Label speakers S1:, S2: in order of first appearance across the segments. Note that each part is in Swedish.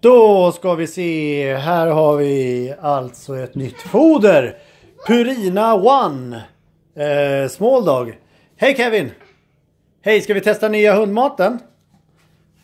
S1: Då ska vi se. Här har vi alltså ett nytt foder. Purina One. Eh, dog. Hej Kevin! Hej, ska vi testa nya hundmaten?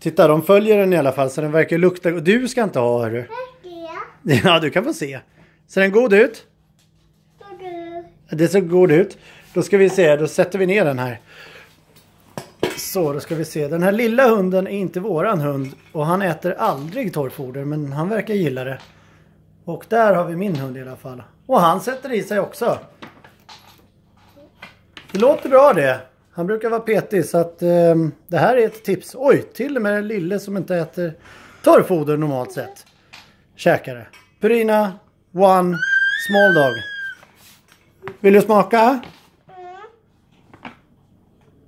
S1: Titta, de följer den i alla fall så den verkar lukta... Du ska inte ha hörru. Ja, du kan få se. Ser den god ut? Det ser god ut. Då ska vi se, då sätter vi ner den här. Så, då ska vi se. Den här lilla hunden är inte våran hund. Och han äter aldrig torrfoder, men han verkar gilla det. Och där har vi min hund i alla fall. Och han sätter i sig också. Det låter bra det. Han brukar vara petig så att eh, det här är ett tips. Oj, till och med den lille som inte äter torrfoder normalt sett. Käkar det. Purina One Small Dog. Vill du smaka?